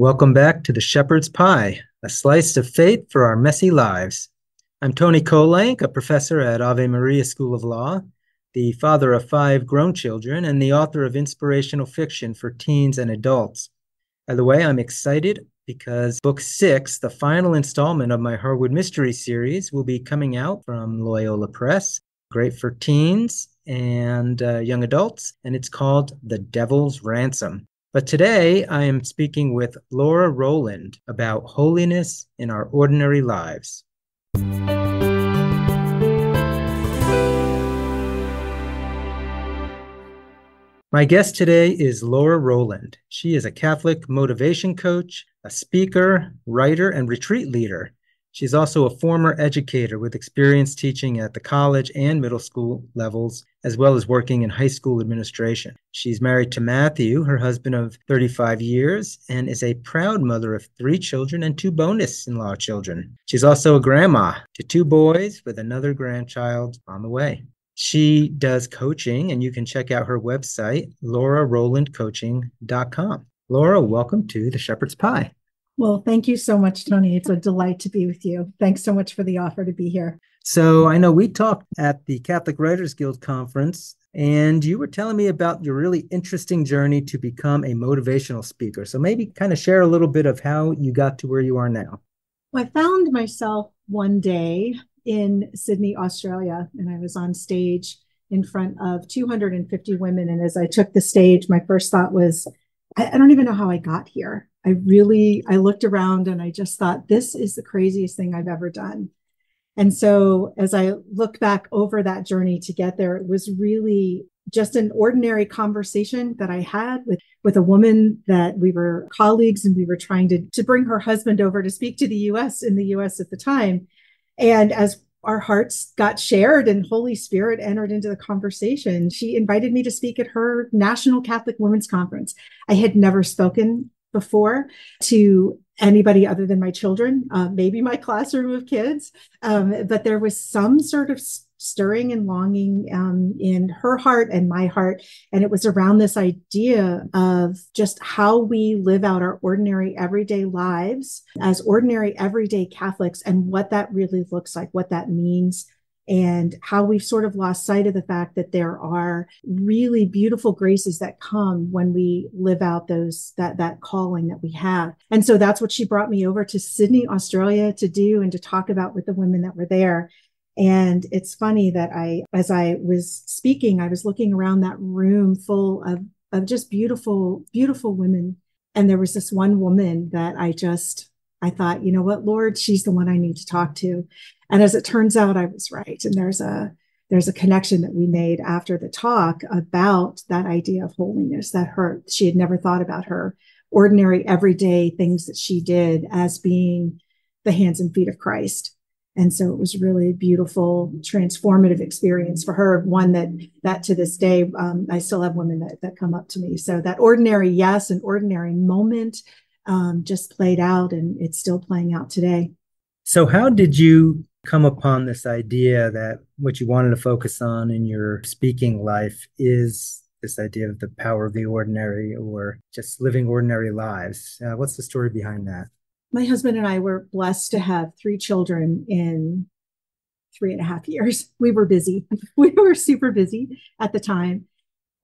Welcome back to the Shepherd's Pie, a slice of faith for our messy lives. I'm Tony Kolenc, a professor at Ave Maria School of Law, the father of five grown children, and the author of inspirational fiction for teens and adults. By the way, I'm excited because book six, the final installment of my Haywood Mystery series, will be coming out from Loyola Press. Great for teens and uh, young adults, and it's called The Devil's Ransom. But today I am speaking with Laura Roland about holiness in our ordinary lives. My guest today is Laura Roland. She is a Catholic motivation coach, a speaker, writer, and retreat leader. She's also a former educator with experience teaching at the college and middle school levels, as well as working in high school administration. She's married to Matthew, her husband of 35 years, and is a proud mother of three children and two bonus in law children. She's also a grandma to two boys with another grandchild on the way. She does coaching, and you can check out her website, laurarolandcoaching.com. Laura, welcome to the Shepherd's Pie. Well, thank you so much, Tony. It's a delight to be with you. Thanks so much for the offer to be here. So, I know we talked at the Catholic Writers Guild conference, and you were telling me about your really interesting journey to become a motivational speaker. So, maybe kind of share a little bit of how you got to where you are now. Well, I found myself one day in Sydney, Australia, and I was on stage in front of 250 women. And as I took the stage, my first thought was, I, I don't even know how I got here. I really, I looked around and I just thought, this is the craziest thing I've ever done. And so as I look back over that journey to get there, it was really just an ordinary conversation that I had with, with a woman that we were colleagues and we were trying to, to bring her husband over to speak to the US in the US at the time. And as our hearts got shared and Holy Spirit entered into the conversation. She invited me to speak at her National Catholic Women's Conference. I had never spoken before to anybody other than my children, uh, maybe my classroom of kids, um, but there was some sort of stirring and longing um, in her heart and my heart. And it was around this idea of just how we live out our ordinary everyday lives as ordinary everyday Catholics and what that really looks like, what that means. And how we've sort of lost sight of the fact that there are really beautiful graces that come when we live out those that that calling that we have. And so that's what she brought me over to Sydney, Australia to do and to talk about with the women that were there. And it's funny that I, as I was speaking, I was looking around that room full of, of just beautiful, beautiful women. And there was this one woman that I just, I thought, you know what, Lord, she's the one I need to talk to. And as it turns out, I was right. And there's a, there's a connection that we made after the talk about that idea of holiness that her, she had never thought about her ordinary everyday things that she did as being the hands and feet of Christ and so it was really a beautiful transformative experience for her one that that to this day um, i still have women that, that come up to me. So that ordinary yes an ordinary moment um, just played out and it's still playing out today. So how did you come upon this idea that what you wanted to focus on in your speaking life is this idea of the power of the ordinary or just living ordinary lives? Uh, what's the story behind that my husband and I were blessed to have three children in three and a half years. We were busy. We were super busy at the time.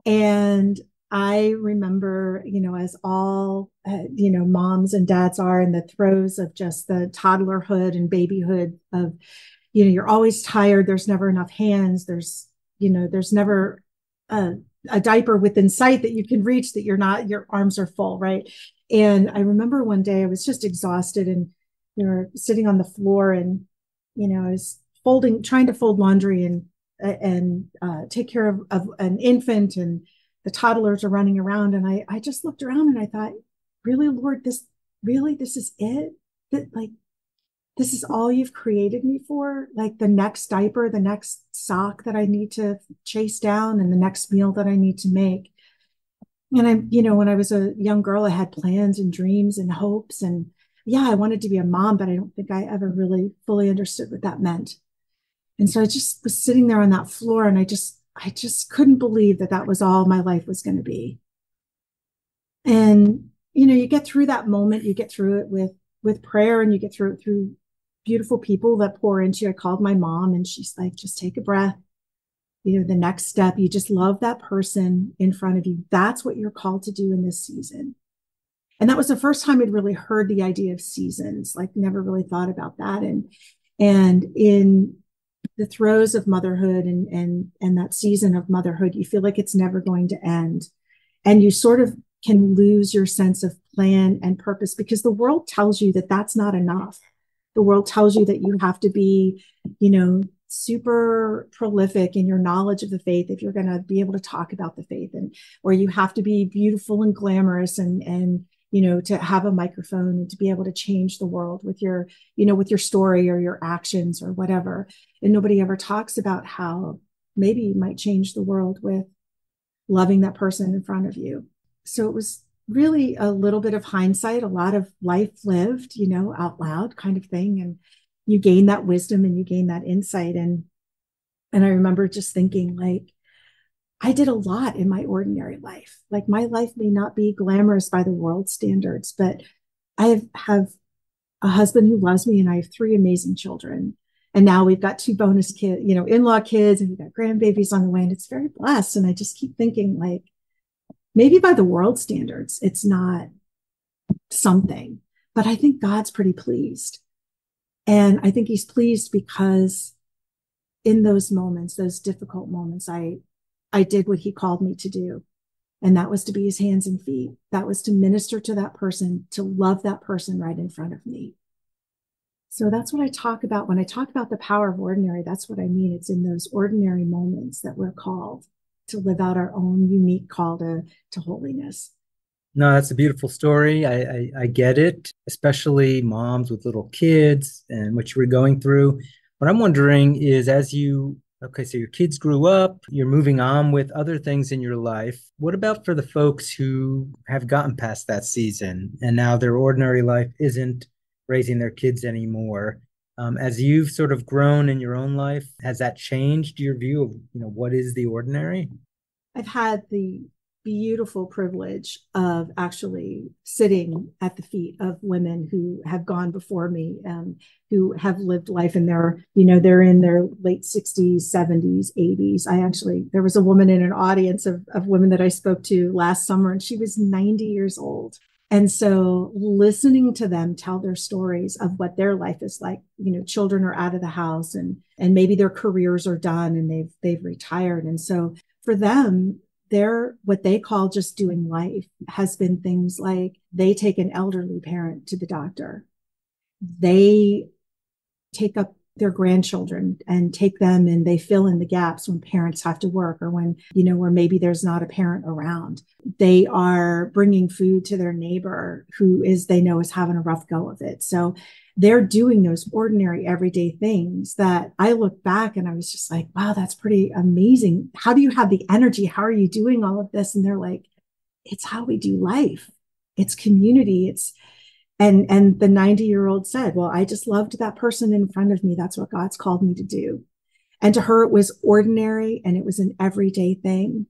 And I remember, you know, as all, uh, you know, moms and dads are in the throes of just the toddlerhood and babyhood of, you know, you're always tired. There's never enough hands. There's, you know, there's never a, a diaper within sight that you can reach that you're not, your arms are full, right? And I remember one day I was just exhausted and we were sitting on the floor and, you know, I was folding, trying to fold laundry and, and uh, take care of, of an infant and the toddlers are running around. And I, I just looked around and I thought, really, Lord, this really, this is it that like, this is all you've created me for like the next diaper the next sock that i need to chase down and the next meal that i need to make and I, you know, when I was a young girl, I had plans and dreams and hopes. And yeah, I wanted to be a mom, but I don't think I ever really fully understood what that meant. And so I just was sitting there on that floor and I just, I just couldn't believe that that was all my life was going to be. And, you know, you get through that moment, you get through it with, with prayer and you get through it through beautiful people that pour into you. I called my mom and she's like, just take a breath. You know, the next step, you just love that person in front of you. That's what you're called to do in this season. And that was the first time I'd really heard the idea of seasons, like never really thought about that. And, and in the throes of motherhood and, and, and that season of motherhood, you feel like it's never going to end. And you sort of can lose your sense of plan and purpose because the world tells you that that's not enough the world tells you that you have to be, you know, super prolific in your knowledge of the faith if you're going to be able to talk about the faith and or you have to be beautiful and glamorous and and you know to have a microphone and to be able to change the world with your you know with your story or your actions or whatever. And nobody ever talks about how maybe you might change the world with loving that person in front of you. So it was really a little bit of hindsight, a lot of life lived, you know, out loud kind of thing. And you gain that wisdom and you gain that insight. And and I remember just thinking, like, I did a lot in my ordinary life. Like my life may not be glamorous by the world standards, but I have, have a husband who loves me and I have three amazing children. And now we've got two bonus kids, you know, in-law kids, and we've got grandbabies on the way. And it's very blessed. And I just keep thinking, like, maybe by the world standards, it's not something, but I think God's pretty pleased. And I think he's pleased because in those moments, those difficult moments, I, I did what he called me to do. And that was to be his hands and feet. That was to minister to that person, to love that person right in front of me. So that's what I talk about when I talk about the power of ordinary. That's what I mean. It's in those ordinary moments that we're called to live out our own unique call to, to holiness. No, that's a beautiful story. I, I, I get it, especially moms with little kids and what you were going through. What I'm wondering is as you okay, so your kids grew up, you're moving on with other things in your life. What about for the folks who have gotten past that season and now their ordinary life isn't raising their kids anymore? Um, as you've sort of grown in your own life, has that changed your view of you know what is the ordinary? I've had the beautiful privilege of actually sitting at the feet of women who have gone before me and who have lived life in their you know they're in their late 60s 70s 80s i actually there was a woman in an audience of, of women that i spoke to last summer and she was 90 years old and so listening to them tell their stories of what their life is like, you know, children are out of the house and and maybe their careers are done and they've they've retired. And so for them, their what they call just doing life has been things like they take an elderly parent to the doctor. They take up their grandchildren and take them and they fill in the gaps when parents have to work or when you know where maybe there's not a parent around. They are bringing food to their neighbor who is they know is having a rough go of it. So they're doing those ordinary everyday things that i look back and i was just like wow that's pretty amazing. How do you have the energy? How are you doing all of this? And they're like it's how we do life. It's community. It's and and the 90 year old said well i just loved that person in front of me. That's what god's called me to do. And to her it was ordinary and it was an everyday thing.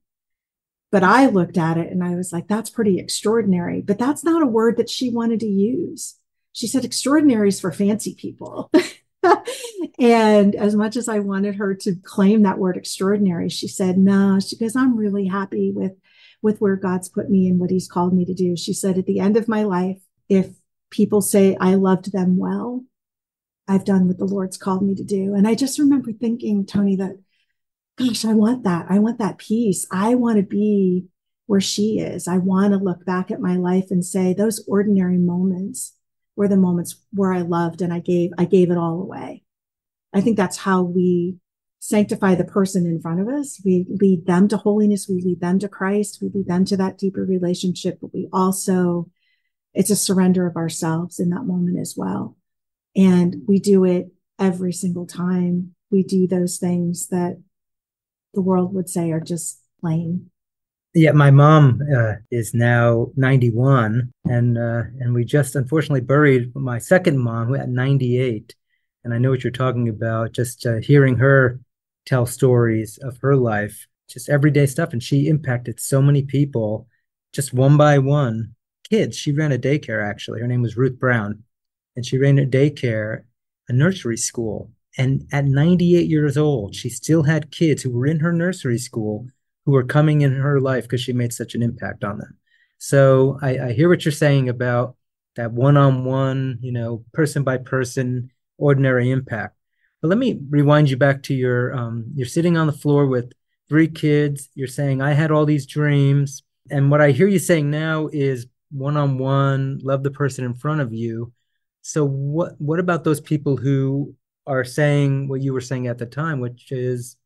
But i looked at it and i was like that's pretty extraordinary. But that's not a word that she wanted to use. She said extraordinary is for fancy people. And as much as i wanted her to claim that word extraordinary she said no. She goes i'm really happy with with where god's put me and what he's called me to do. She said at the end of my life if people say I loved them well, I've done what the Lord's called me to do. And I just remember thinking, Tony, that, gosh, I want that. I want that peace. I want to be where she is. I want to look back at my life and say those ordinary moments were the moments where I loved and I gave, I gave it all away. I think that's how we sanctify the person in front of us. We lead them to holiness. We lead them to Christ. We lead them to that deeper relationship, but we also it's a surrender of ourselves in that moment as well. And we do it every single time we do those things that the world would say are just plain. Yeah, my mom uh, is now 91, and uh, and we just unfortunately buried my second mom at 98. And I know what you're talking about. Just uh, hearing her tell stories of her life, just everyday stuff, and she impacted so many people, just one by one. Kids. She ran a daycare actually. Her name was Ruth Brown, and she ran a daycare, a nursery school. And at 98 years old, she still had kids who were in her nursery school who were coming in her life because she made such an impact on them. So I, I hear what you're saying about that one-on-one, you know, person by person, ordinary impact. But let me rewind you back to your um, you're sitting on the floor with three kids. You're saying I had all these dreams, and what I hear you saying now is one-on-one, love the person in front of you. So what what about those people who are saying what you were saying at the time, which is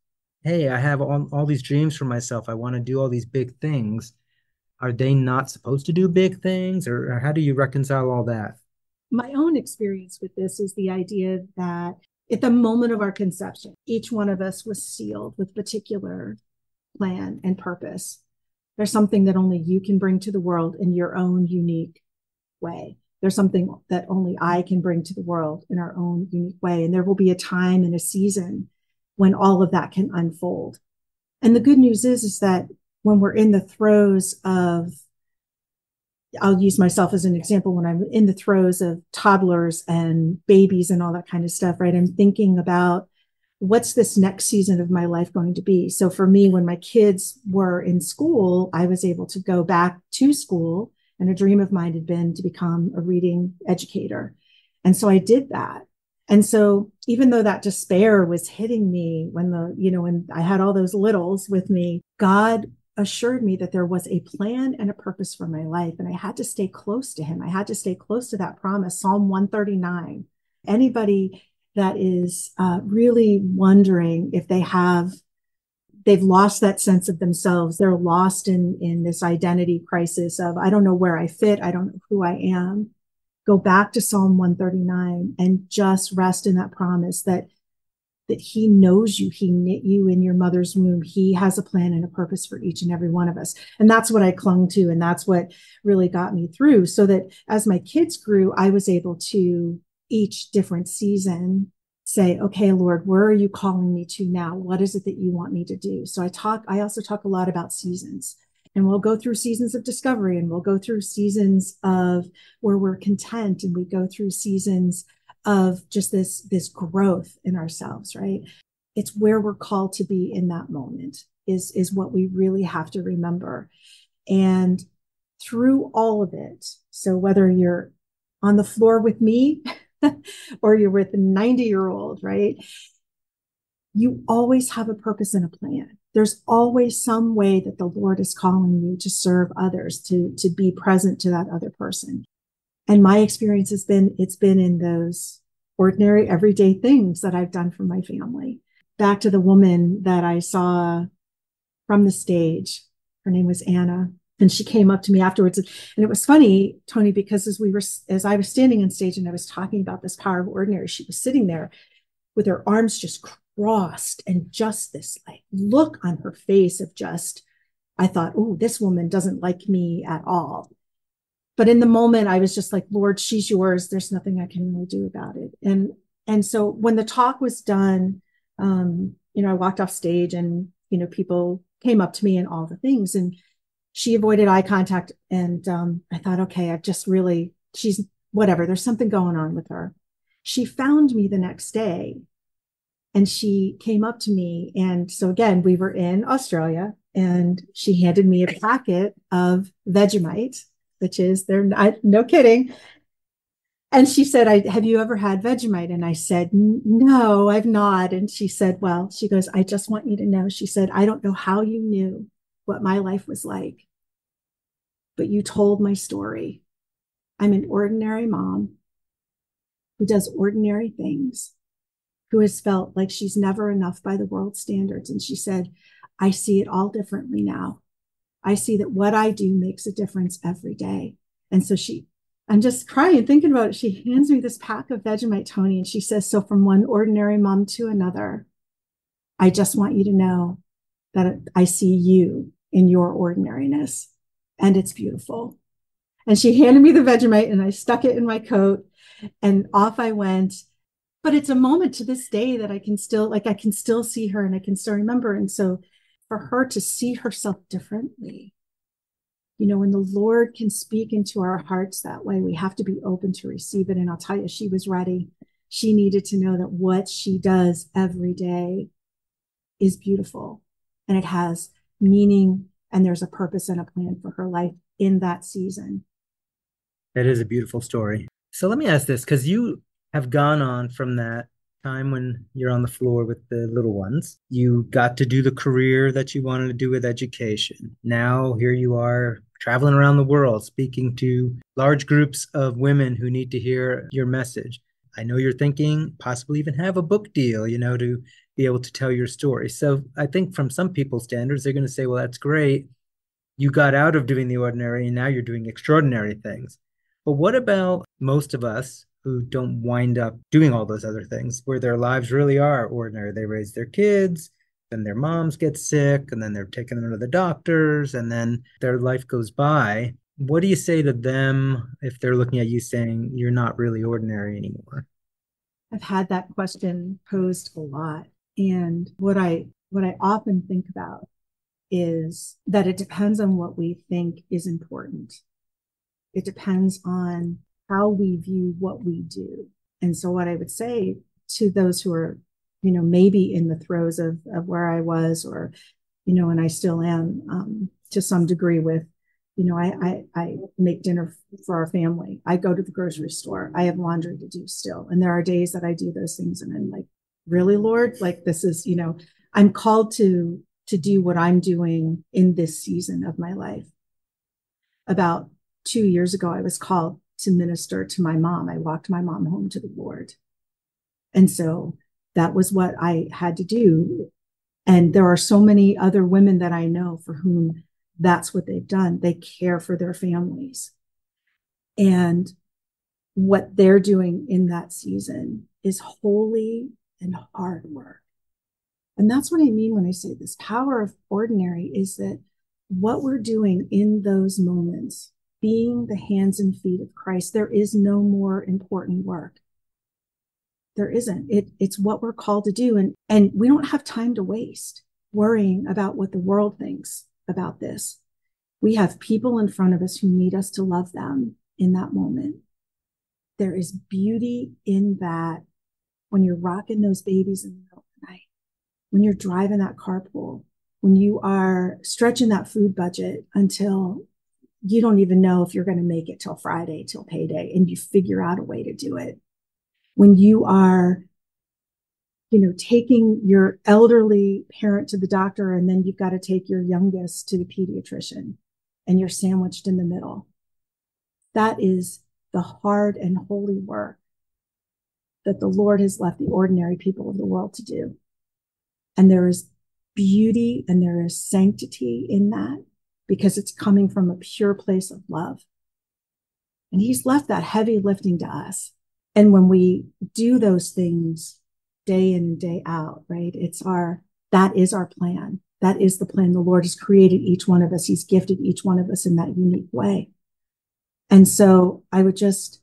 hey, I have all, all these dreams for myself. I want to do all these big things. Are they not supposed to do big things? Or, or how do you reconcile all that? My own experience with this is the idea that at the moment of our conception, each one of us was sealed with particular plan and purpose. There's something that only you can bring to the world in your own unique way. There's something that only I can bring to the world in our own unique way. And there will be a time and a season when all of that can unfold. And the good news is, is that when we're in the throes of, I'll use myself as an example, when I'm in the throes of toddlers and babies and all that kind of stuff, right? I'm thinking about what's this next season of my life going to be? So for me, when my kids were in school, I was able to go back to school and a dream of mine had been to become a reading educator. And so I did that. And so even though that despair was hitting me when the, you know, when I had all those littles with me, God assured me that there was a plan and a purpose for my life. And I had to stay close to him. I had to stay close to that promise. Psalm 139. Anybody that is uh, really wondering if they have they've lost that sense of themselves. They're lost in in this identity crisis of i don't know where i fit. I don't know who i am. Go back to Psalm 139 and just rest in that promise that that he knows you. He knit you in your mother's womb. He has a plan and a purpose for each and every one of us. And that's what i clung to and that's what really got me through so that as my kids grew i was able to each different season say okay lord where are you calling me to now? What is it that you want me to do? So i talk i also talk a lot about seasons. And we'll go through seasons of discovery and we'll go through seasons of where we're content and we go through seasons of just this this growth in ourselves right? It's where we're called to be in that moment is is what we really have to remember. And through all of it so whether you're on the floor with me or you're with a 90 year old right you always have a purpose and a plan there's always some way that the Lord is calling you to serve others, to, to be present to that other person. And my experience has been, it's been in those ordinary everyday things that I've done for my family. Back to the woman that I saw from the stage. Her name was Anna. And she came up to me afterwards. And it was funny, Tony, because as we were, as I was standing on stage and I was talking about this power of ordinary, she was sitting there with her arms just crossed and just this like look on her face of just, I thought, oh, this woman doesn't like me at all. But in the moment, I was just like, Lord, she's yours. There's nothing I can really do about it. And and so when the talk was done, um, you know, I walked off stage and you know, people came up to me and all the things. And she avoided eye contact. And um, I thought, okay, I've just really, she's whatever, there's something going on with her. She found me the next day and she came up to me. And so again, we were in Australia and she handed me a packet of Vegemite, which is they're not, no kidding. And she said, I, have you ever had Vegemite? And I said, no, I've not. And she said, well, she goes, I just want you to know. She said, I don't know how you knew what my life was like, but you told my story. I'm an ordinary mom who does ordinary things who has felt like she's never enough by the world standards. And she said, I see it all differently now. I see that what I do makes a difference every day. And so she, I'm just crying thinking about it. She hands me this pack of Vegemite, Tony, and she says, So from one ordinary mom to another, I just want you to know that I see you in your ordinariness. And it's beautiful. And she handed me the Vegemite and I stuck it in my coat and off I went. But it's a moment to this day that I can still, like, I can still see her and I can still remember. And so for her to see herself differently, you know, when the Lord can speak into our hearts that way, we have to be open to receive it. And I'll tell you, she was ready. She needed to know that what she does every day is beautiful and it has meaning and there's a purpose and a plan for her life in that season. That is a beautiful story. So let me ask this because you have gone on from that time when you're on the floor with the little ones. You got to do the career that you wanted to do with education. Now here you are traveling around the world speaking to large groups of women who need to hear your message. I know you're thinking possibly even have a book deal, you know, to be able to tell your story. So I think from some people's standards, they're going to say, well, that's great. You got out of doing the ordinary and now you're doing extraordinary things. But what about most of us who don't wind up doing all those other things where their lives really are ordinary? They raise their kids, then their moms get sick, and then they're taking them to the doctors, and then their life goes by. What do you say to them if they're looking at you saying you're not really ordinary anymore? I've had that question posed a lot. And what I what I often think about is that it depends on what we think is important. It depends on how we view what we do. And so what I would say to those who are, you know, maybe in the throes of, of where I was or, you know, and I still am um, to some degree with, you know, I, I, I make dinner for our family. I go to the grocery store. I have laundry to do still. And there are days that I do those things and I'm like, really, Lord? Like this is, you know, I'm called to to do what I'm doing in this season of my life. About two years ago, I was called to minister to my mom. I walked my mom home to the Lord. And so that was what I had to do. And there are so many other women that I know for whom that's what they've done. They care for their families. And what they're doing in that season is holy and hard work. And that's what I mean when I say this power of ordinary is that what we're doing in those moments being the hands and feet of Christ. There is no more important work. There isn't. It, it's what we're called to do. And, and we don't have time to waste worrying about what the world thinks about this. We have people in front of us who need us to love them in that moment. There is beauty in that when you're rocking those babies in the middle of the night, when you're driving that carpool, when you are stretching that food budget until you don't even know if you're going to make it till Friday, till payday, and you figure out a way to do it. When you are, you know, taking your elderly parent to the doctor, and then you've got to take your youngest to the pediatrician, and you're sandwiched in the middle. That is the hard and holy work that the Lord has left the ordinary people of the world to do. And there is beauty and there is sanctity in that because it's coming from a pure place of love. And he's left that heavy lifting to us. And when we do those things day in and day out, right? It's our, that is our plan. That is the plan. The Lord has created each one of us. He's gifted each one of us in that unique way. And so I would just,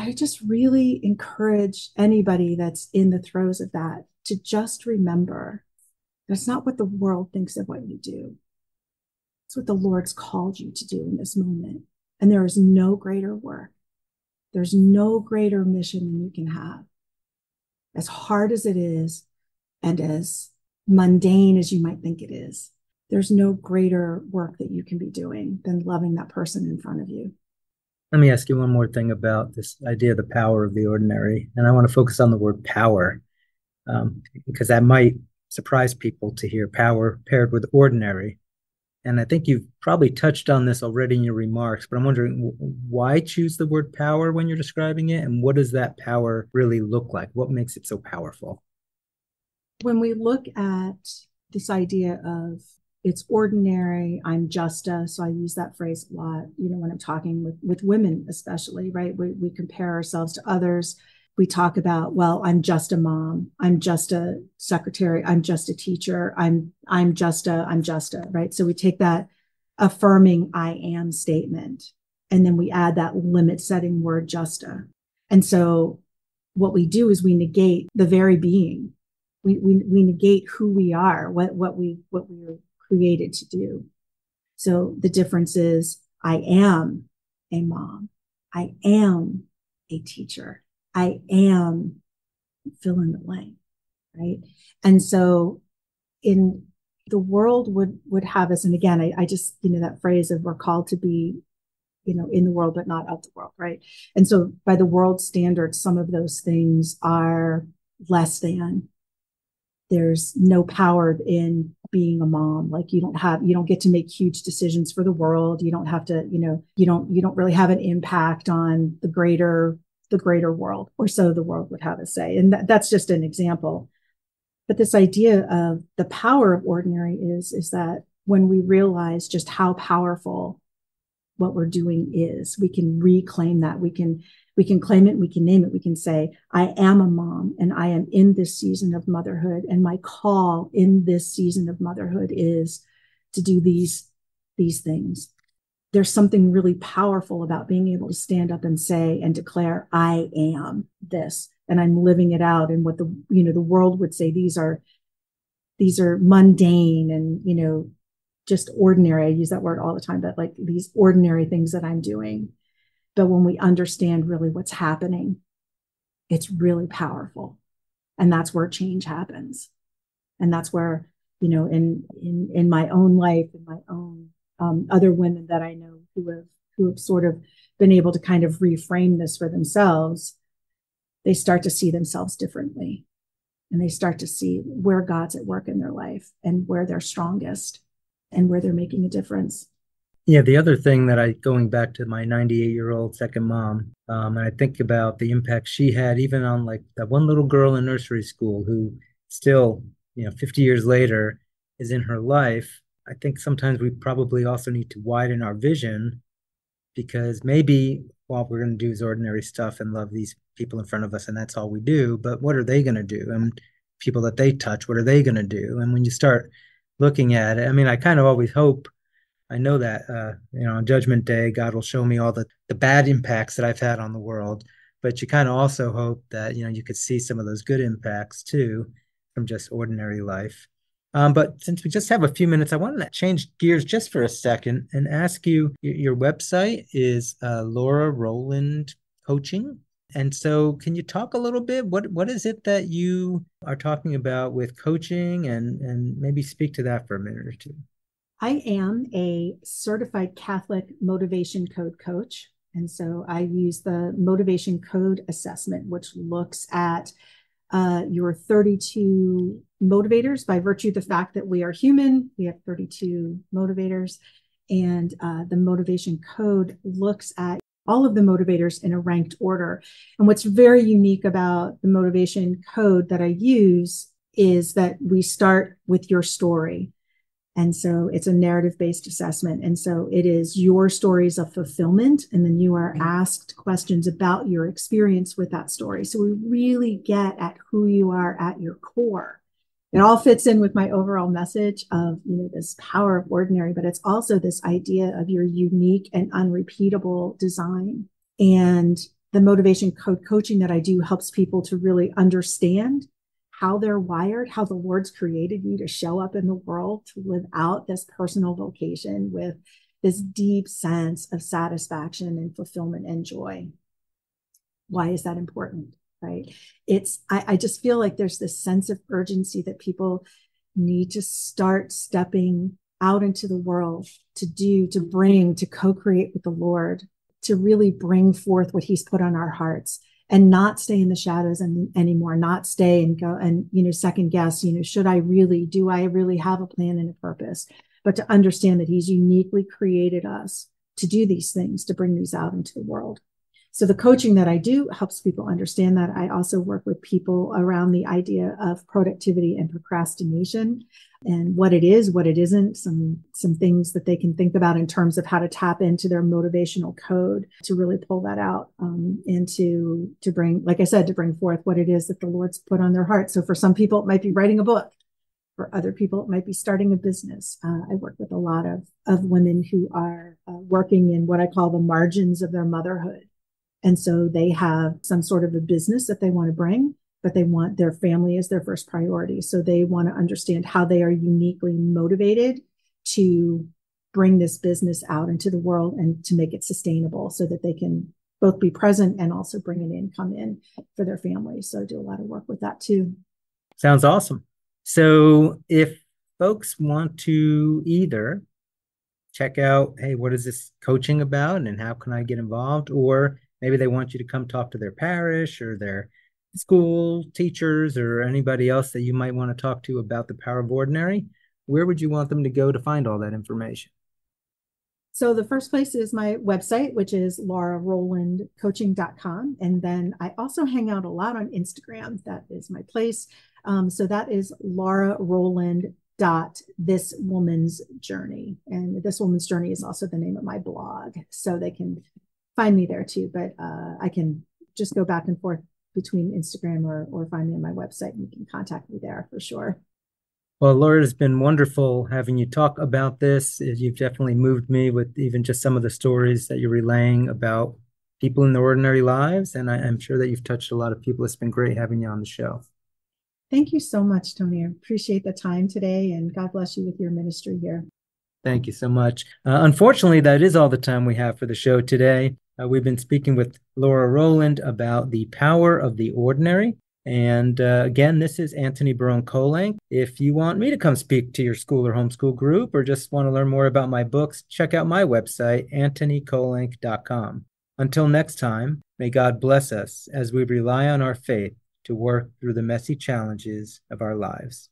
I just really encourage anybody that's in the throes of that to just remember that's not what the world thinks of what you do. It's what the Lord's called you to do in this moment. And there is no greater work. There's no greater mission than you can have. As hard as it is, and as mundane as you might think it is, there's no greater work that you can be doing than loving that person in front of you. Let me ask you one more thing about this idea of the power of the ordinary. And I want to focus on the word power, um, because that might surprise people to hear power paired with ordinary and I think you've probably touched on this already in your remarks, but I'm wondering why choose the word power when you're describing it, and what does that power really look like? What makes it so powerful? When we look at this idea of it's ordinary, I'm justa, so I use that phrase a lot, you know, when I'm talking with, with women, especially, right? We, we compare ourselves to others. We talk about well i'm just a mom. I'm just a secretary. I'm just a teacher. I'm i'm just a i'm just a right? So we take that affirming i am statement and then we add that limit setting word just a. And so what we do is we negate the very being. We, we, we negate who we are what what we what we created to do so the difference is i am a mom i am a teacher I am fill in the blank, right? And so in the world would would have us, and again, I, I just, you know, that phrase of we're called to be, you know, in the world, but not of the world, right? And so by the world standards, some of those things are less than. There's no power in being a mom like you don't have you don't get to make huge decisions for the world you don't have to you know you don't you don't really have an impact on the greater the greater world, or so the world would have a say. And that, that's just an example. But this idea of the power of ordinary is, is that when we realize just how powerful what we're doing is, we can reclaim that. We can we can claim it, we can name it, we can say, I am a mom and I am in this season of motherhood. And my call in this season of motherhood is to do these, these things. There's something really powerful about being able to stand up and say and declare i am this and i'm living it out. And what the you know the world would say these are these are mundane and you know just ordinary. I use that word all the time but like these ordinary things that i'm doing but when we understand really what's happening it's really powerful. And that's where change happens. And that's where you know in in in my own life in my own um, other women that I know who have who have sort of been able to kind of reframe this for themselves, they start to see themselves differently, and they start to see where God's at work in their life and where they're strongest and where they're making a difference. Yeah, the other thing that I, going back to my 98 year old second mom, um, and I think about the impact she had even on like that one little girl in nursery school who still, you know, 50 years later is in her life I think sometimes we probably also need to widen our vision because maybe all we're going to do is ordinary stuff and love these people in front of us and that's all we do but what are they going to do? And people that they touch what are they going to do? And when you start looking at it i mean i kind of always hope i know that uh, you know on judgment day god will show me all the the bad impacts that i've had on the world but you kind of also hope that you know you could see some of those good impacts too from just ordinary life um, but since we just have a few minutes, I wanted to change gears just for a second and ask you your website is uh, Laura Roland Coaching. And so, can you talk a little bit? What what is it that you are talking about with coaching, and and maybe speak to that for a minute or two? I am a certified Catholic motivation code coach, and so I use the motivation code assessment, which looks at uh, your 32 motivators by virtue of the fact that we are human. We have 32 motivators, and uh, the motivation code looks at all of the motivators in a ranked order. And what's very unique about the motivation code that I use is that we start with your story. And so it's a narrative based assessment. And so it is your stories of fulfillment. And then you are mm-hmm. asked questions about your experience with that story. So we really get at who you are at your core. It all fits in with my overall message of, you know, this power of ordinary, but it's also this idea of your unique and unrepeatable design. And the motivation code coaching that I do helps people to really understand how they're wired, how the Lord's created you to show up in the world, to live out this personal vocation with this deep sense of satisfaction and fulfillment and joy. Why is that important? Right. It's, I, I just feel like there's this sense of urgency that people need to start stepping out into the world to do, to bring, to co create with the Lord, to really bring forth what He's put on our hearts and not stay in the shadows and, anymore, not stay and go and, you know, second guess, you know, should I really, do I really have a plan and a purpose? But to understand that he's uniquely created us to do these things, to bring these out into the world. So the coaching that I do helps people understand that. I also work with people around the idea of productivity and procrastination and what it is, what it isn't, some some things that they can think about in terms of how to tap into their motivational code to really pull that out um, and to to bring, like I said, to bring forth what it is that the Lord's put on their heart. So for some people, it might be writing a book. For other people, it might be starting a business. Uh, I work with a lot of of women who are uh, working in what I call the margins of their motherhood and so they have some sort of a business that they want to bring, but they want their family as their first priority. So they want to understand how they are uniquely motivated to bring this business out into the world and to make it sustainable so that they can both be present and also bring an income in for their family. So I do a lot of work with that too. Sounds awesome. So if folks want to either check out, hey, what is this coaching about and how can I get involved? Or Maybe they want you to come talk to their parish or their school teachers or anybody else that you might want to talk to about the power of ordinary. Where would you want them to go to find all that information? So the first place is my website, which is laurarolandcoaching.com. And then I also hang out a lot on Instagram. That is my place. Um, so that is Laura Roland dot this woman's journey and this woman's journey is also the name of my blog so they can find me there too. But uh, I can just go back and forth between Instagram or, or find me on my website and you can contact me there for sure. Well, Laura, it's been wonderful having you talk about this. You've definitely moved me with even just some of the stories that you're relaying about people in their ordinary lives. And I, am sure that you've touched a lot of people. It's been great having you on the show. Thank you so much, Tony. I appreciate the time today and God bless you with your ministry here. Thank you so much. Uh, unfortunately, that is all the time we have for the show today. Uh, we've been speaking with Laura Roland about the power of the ordinary. And uh, again, this is Antony Barone Kolenc. If you want me to come speak to your school or homeschool group or just want to learn more about my books, check out my website, antonykolenc.com. Until next time, may God bless us as we rely on our faith to work through the messy challenges of our lives.